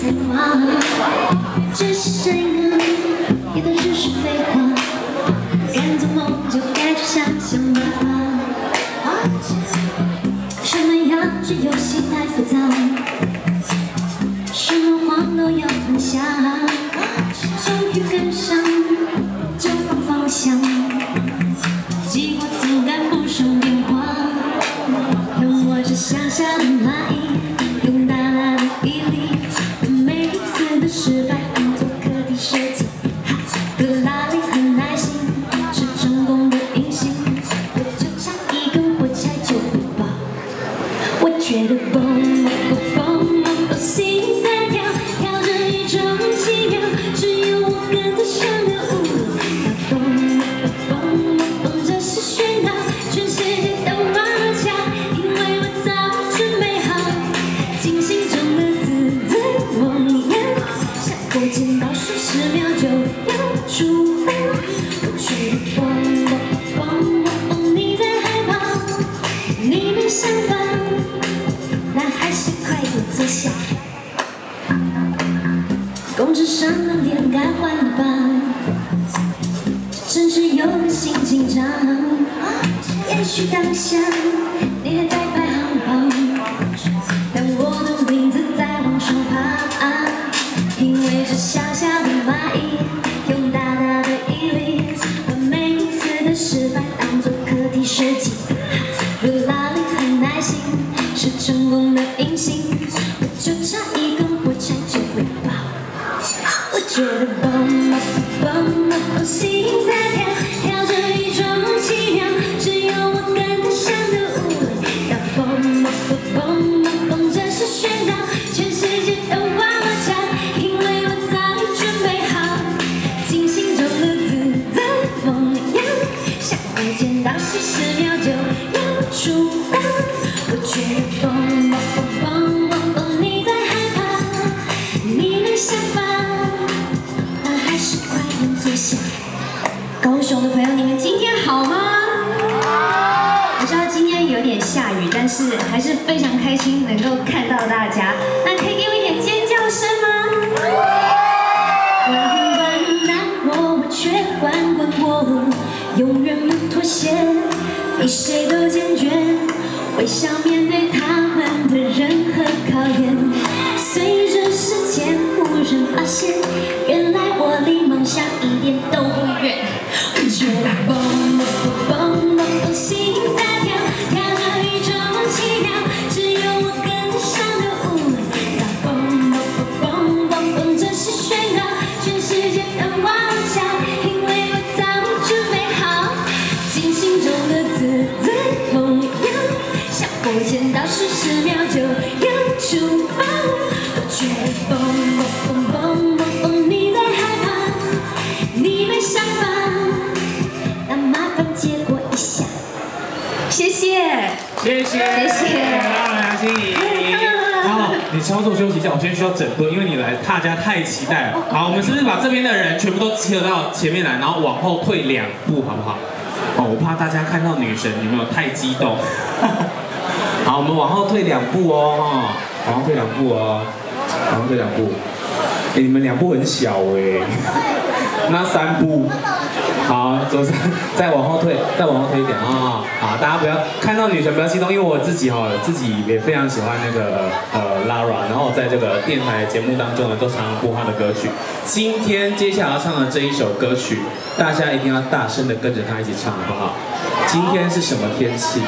才华，这是谁呢？也都只是废话。敢做梦就该去想想办法。什么样这游戏太复杂？什么谎都要吞下。终于跟上，就放方向。计划总赶不上变化。用我这小小的想法。那还是快点坐下。公车上的脸该换了吧？城市有点心紧张。也许当下我觉得蹦蹦蹦蹦你们今天好吗？我知道今天有点下雨，但是还是非常开心能够看到大家。那可以给我一点尖叫声吗？万般难过，我却换滚过，永远不妥协，比谁都坚决，微笑面对他们的任何考验。随着时间，无人发现，原来我离梦想一点都不远。需要整顿，因为你来大家太期待了。好，我们是不是把这边的人全部都切到前面来，然后往后退两步，好不好？哦，我怕大家看到女神有没有太激动。好，我们往后退两步哦，哈，往后退两步哦，往后退两步。哎，你们两步很小哎，那三步。好，左手再往后退，再往后退一点啊、好，大家不要看到女神不要激动，因为我自己哈、自己也非常喜欢那个呃 Lara，然后在这个电台节目当中呢，都常常播她的歌曲。今天接下来要唱的这一首歌曲，大家一定要大声的跟着她一起唱，好不好？今天是什么天气？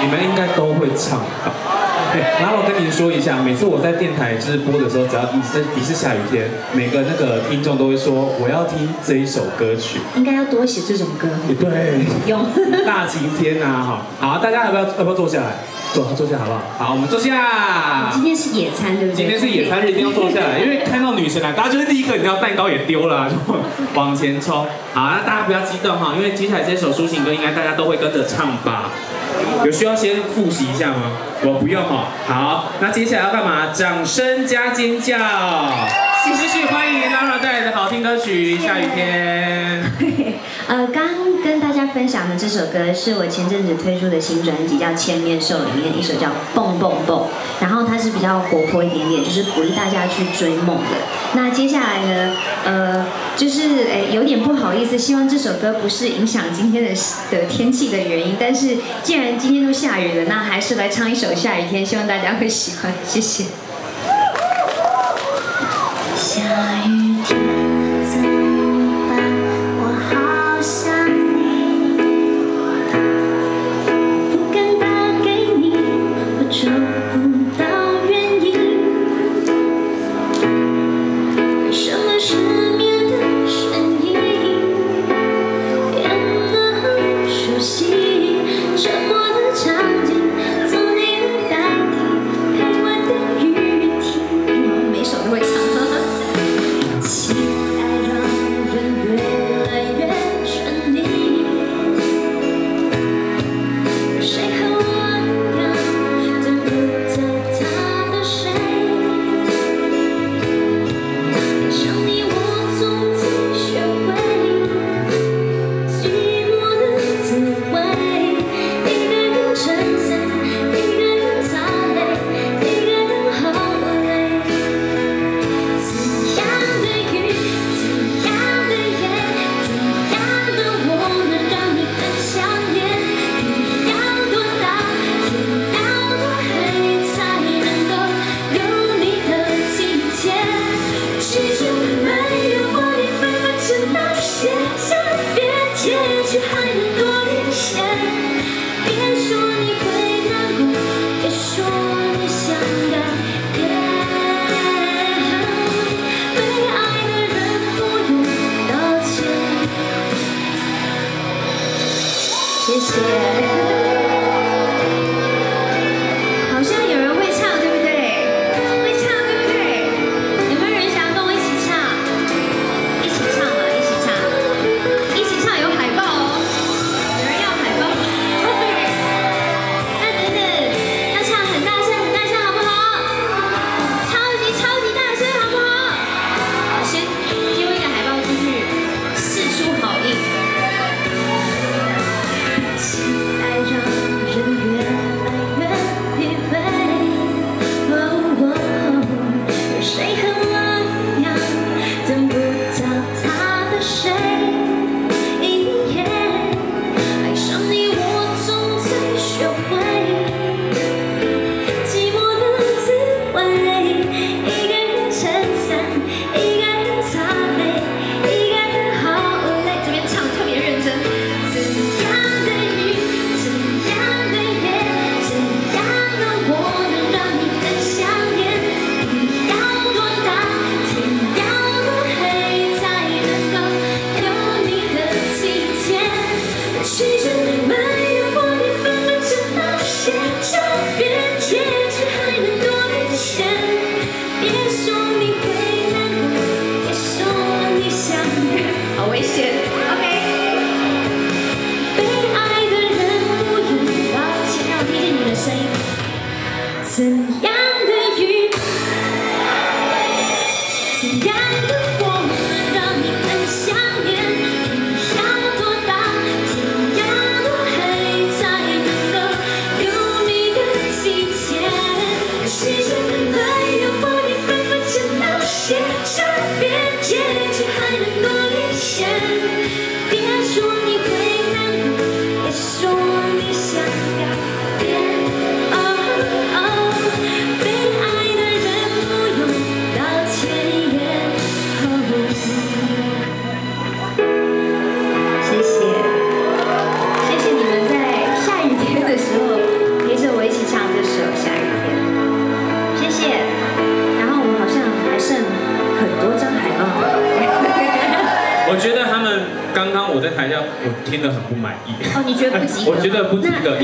你们应该都会唱吧？对，然后我跟您说一下，每次我在电台就是播的时候，只要一是一是下雨天，每个那个听众都会说我要听这一首歌曲。应该要多写这种歌。对，有。大晴天呐、哈，好，大家要不要要不要坐下来？坐坐下好不好？好，我们坐下。今天是野餐，对不对？今天是野餐日，一定要坐下来，因为看到女神来，大家就是第一个，你知道蛋糕也丢了啊，就 往前冲。好，那大家不要激动哈，因为接下来这首抒情歌应该大家都会跟着唱吧？有需要先复习一下吗？我不用哈。好，那接下来要干嘛？掌声加尖叫！继续欢迎 Lara 带来的好听歌曲《下雨天》。呃，刚跟大家分享的这首歌是我前阵子推出的新专辑，叫《千面兽》里面一首叫《蹦蹦蹦》，然后它是比较活泼一点点，就是鼓励大家去追梦的。那接下来呢，呃，就是诶有点不好意思，希望这首歌不是影响今天的的天气的原因，但是既然今天都下雨了，那还是来唱一首《下雨天》，希望大家会喜欢，谢谢。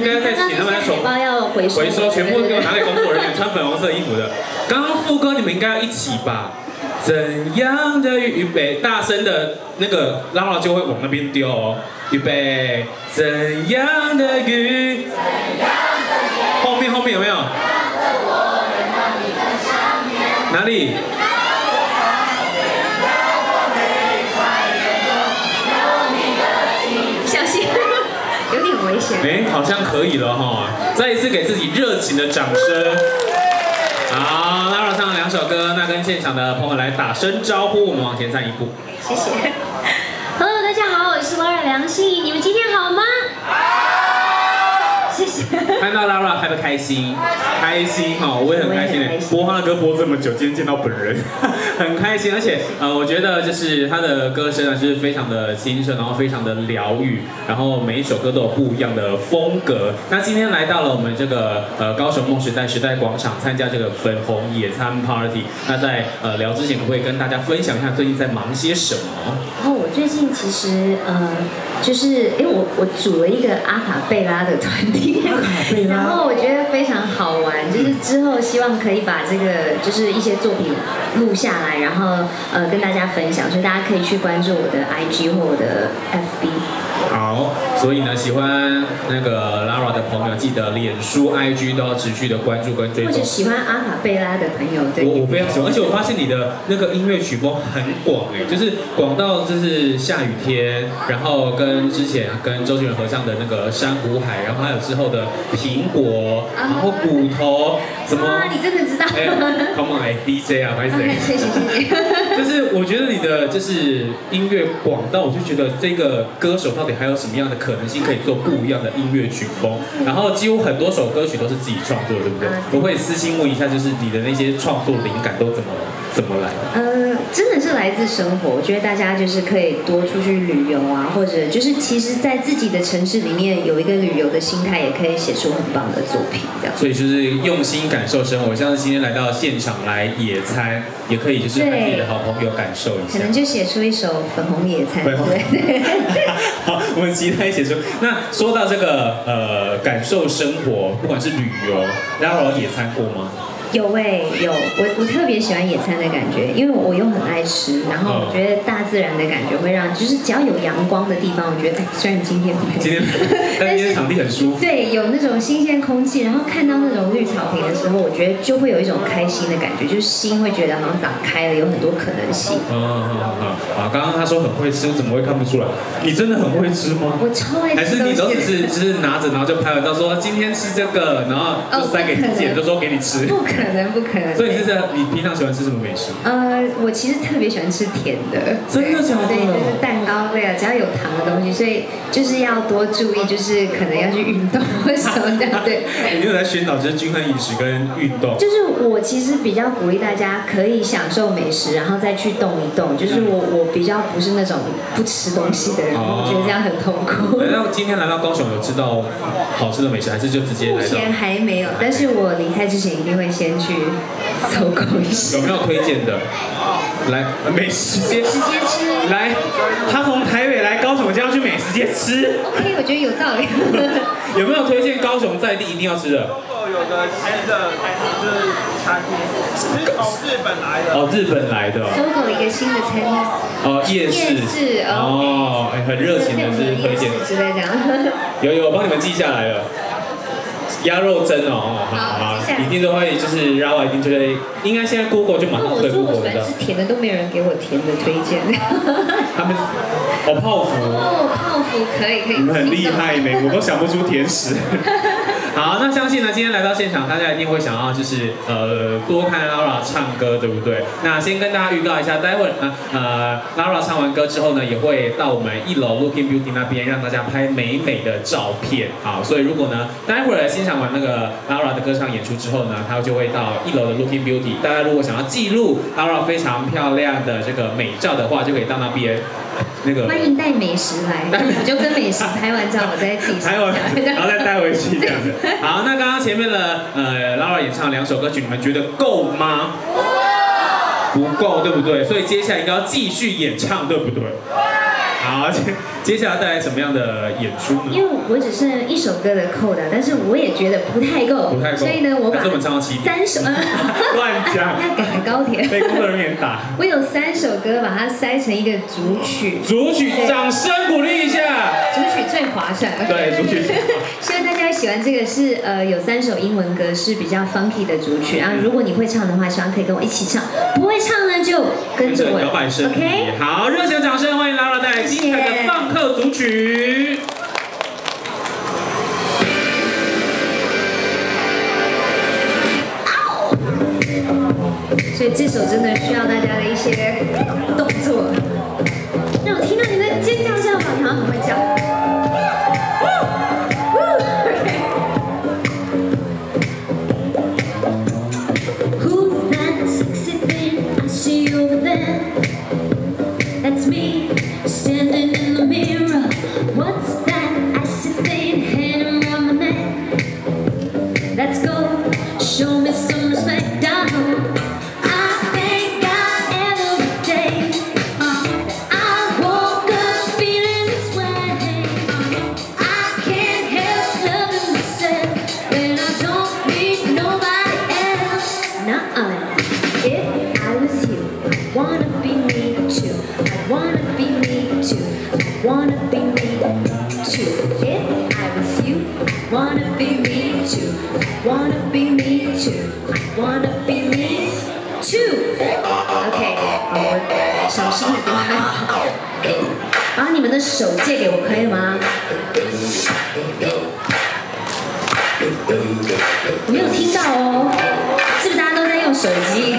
应该在请他们的手，回收全部给我拿给工作人员穿粉红色衣服的。刚刚副歌你们应该要一起吧？怎样的预备？大声的那个拉拉就会往那边丢哦预备。怎样的雨？怎样的夜？后面后面有没有？哪里？哎，好像可以了哈！再一次给自己热情的掌声。好拉尔唱了两首歌，那跟现场的朋友来打声招呼，我们往前站一步。谢谢。呃大家好，我是 Lara 梁心怡，你们今天好吗？看到 Lara 还不开心？开心哈，我也很开心的。播他的歌播这么久，今天见到本人，很开心。而且呃，我觉得就是他的歌声呢，是非常的清澈，然后非常的疗愈，然后每一首歌都有不一样的风格。那今天来到了我们这个呃高雄梦时代时代广场，参加这个粉红野餐 party。那在呃聊之前，我会跟大家分享一下最近在忙些什么。哦，我最近其实呃，就是因为我我组了一个阿卡贝拉的团体，然后我觉得非常好玩。就是之后希望可以把这个就是一些作品录下来，然后呃跟大家分享，所以大家可以去关注我的 IG 或我的 FB。好，所以呢，喜欢那个 Lara 的朋友，记得脸书、IG 都要持续的关注跟追踪。或者喜欢阿卡贝拉的朋友，对我我非常喜欢，而且我发现你的那个音乐曲风很广哎，就是广到就是下雨天，然后跟之前跟周杰伦合唱的那个珊瑚海，然后还有之后的苹果，然后骨头，什么？你真的知道？Come on，哎，DJ 啊，不好意思，谢谢谢谢。就是我觉得你的就是音乐广到，我就觉得这个歌手到底。还有什么样的可能性可以做不一样的音乐曲风？然后几乎很多首歌曲都是自己创作，对不对？我会私信问一下，就是你的那些创作灵感都怎么怎么来？呃，真的是来自生活。我觉得大家就是可以多出去旅游啊，或者就是其实，在自己的城市里面有一个旅游的心态，也可以写出很棒的作品。这样。所以就是用心感受生活，像是今天来到现场来野餐，也可以就是和自己的好朋友感受一下。可能就写出一首粉红野餐。对对。好。我们期待写出。那说到这个呃，感受生活，不管是旅游，然后野餐过吗？有喂，有我我特别喜欢野餐的感觉，因为我又很爱吃，然后我觉得大自然的感觉会让，就是只要有阳光的地方，我觉得哎，虽然今天今天，但是场地很舒服，对，有那种新鲜空气，然后看到那种绿草坪的时候，我觉得就会有一种开心的感觉，就是心会觉得好像打开了，有很多可能性。嗯嗯嗯啊，刚刚他说很会吃，怎么会看不出来？你真的很会吃吗？我超爱吃。还是你都只是只是拿着，然后就拍完照说今天吃这个，然后就塞给你姐，就说给你吃。不可能，不可能。所以是在你平常喜欢吃什么美食？呃，我其实特别喜欢吃甜的，真的假的？对，就是蛋糕类啊，只要有糖的东西，所以就是要多注意，就是可能要去运动或什么的。对。你有在宣导就是均衡饮食跟运动？就是我其实比较鼓励大家可以享受美食，然后再去动一动。就是我我比较不是那种不吃东西的人，我觉得这样很痛苦。那今天来到高雄有吃到好吃的美食，还是就直接？目前还没有，但是我离开之前一定会先去。搜狗一下，有没有推荐的？来，美食街，美食街吃。来，他从台北来高雄就要去美食街吃。OK，我觉得有道理。有没有推荐高雄在地一定要吃的？有的新的是餐厅，是从日本来的。哦，日本来的。搜狗一个新的餐厅。哦，夜市。夜市哦，哎，很热情的是推荐。之类这样。有有，我帮你们记下来了。鸭肉蒸哦，好好，一定都会，就是然后一定就会，应该现在 Google 就马上对 Google 的。我说我是甜的，都没有人给我甜的推荐。他们，哦泡芙。哦泡芙可以可以。你们很厉害呢，我都想不出甜食。好，那相信呢，今天来到现场，大家一定会想要就是呃多看 Laura 唱歌，对不对？那先跟大家预告一下，待会儿呢呃 Laura 唱完歌之后呢，也会到我们一楼 Looking Beauty 那边让大家拍美美的照片。好，所以如果呢待会儿欣赏完那个 Laura 的歌唱演出之后呢，他就会到一楼的 Looking Beauty。大家如果想要记录 Laura 非常漂亮的这个美照的话，就可以到那边。那个欢迎带美食来，我就跟美食拍完照，我再自己拍完，然后再带回去这样子。好，那刚刚前面的呃 Lara 演唱两首歌曲，你们觉得够吗？不够，对不对？所以接下来应该要继续演唱，对不对？好，接接下来带来什么样的演出呢？因为我只剩一首歌的扣的，但是我也觉得不太够，不太够，所以呢，我把三首 乱讲，要赶高铁，被工作人员打。我有三首歌，把它塞成一个主曲，主曲，掌声鼓励一下，主曲最划算，对，主曲。希望大家喜欢这个是呃有三首英文歌是比较 funky 的主曲，然后如果你会唱的话，希望可以跟我一起唱，不会唱呢就跟着我。摇摆身。OK，好，热情的掌声欢迎精彩的放客组曲。所以这首真的需要大家的一些动作。让我听到你们尖叫声好像很会叫。小心一点。把你们的手借给我可以吗？我没有听到哦。是不是大家都在用手机？